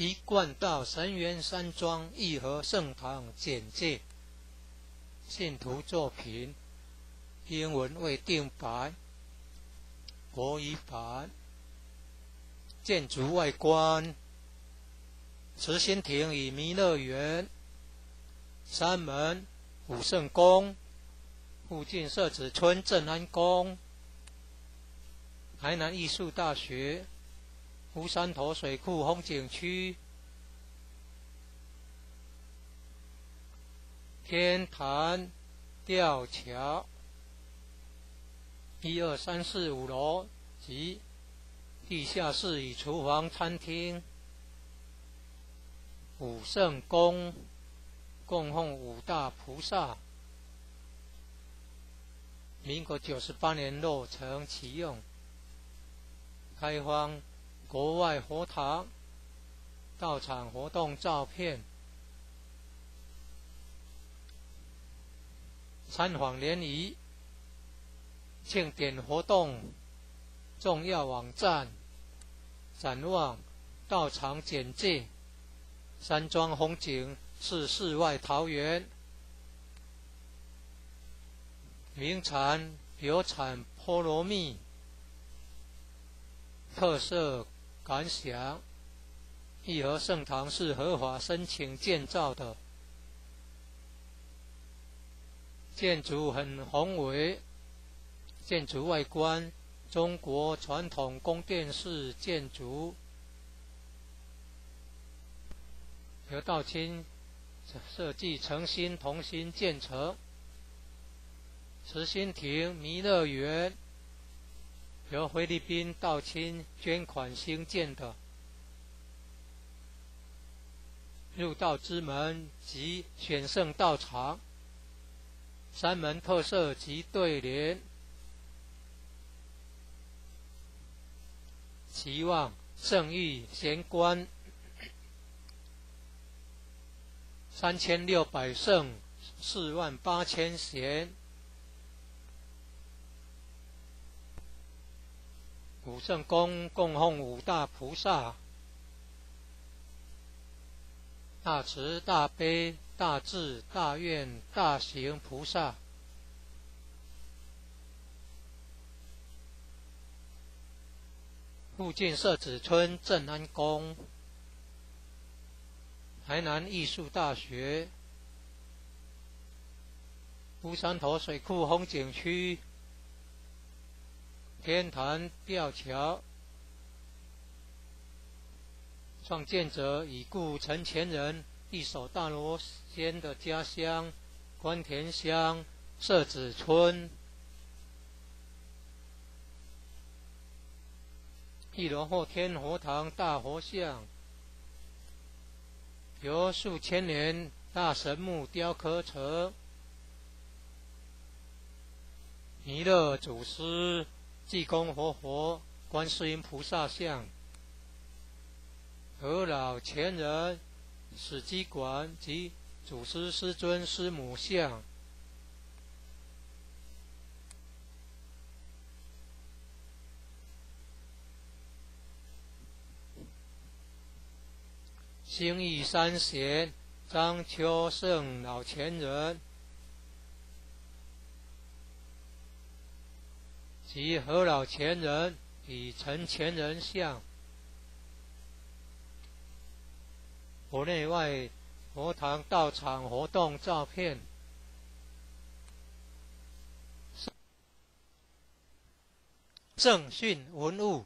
一贯道神元山庄义和圣堂简介。信徒作品，英文未定版，国语版。建筑外观：慈心亭与弥勒园。山门武圣宫，附近设置村镇安宫。台南艺术大学。乌山头水库风景区。天坛吊桥，一二三四五楼及地下室与厨房、餐厅。武圣宫供奉五大菩萨。民国九十八年落成启用，开荒国外佛堂到场活动照片。参访联谊、庆典活动重要网站、展望道场简介、山庄风景是世外桃源，名产有产菠萝蜜，特色感想：义和圣堂是合法申请建造的。建筑很宏伟，建筑外观中国传统宫殿式建筑，由道清设计诚心同心建成。慈心亭弥勒园由菲律宾道清捐款兴建的，入道之门及选圣道场。三门特色及对联：期望圣域贤官，三千六百圣，四万八千贤。五圣宫供奉五大菩萨，大慈大悲。大智大愿大行菩萨，附近设子村镇安宫，台南艺术大学，乌山头水库风景区，天坛吊桥，创建者已故陈前人。一手大罗仙的家乡关田乡社子村，一楼后天佛堂大佛像，由数千年大神木雕刻成，弥勒祖师、济公活佛、观世音菩萨像，和老前人。史基馆及祖师师尊师母像，兴义三贤张秋胜老前人及何老前人与陈前人像。国内外佛堂道场活动照片，正训文物。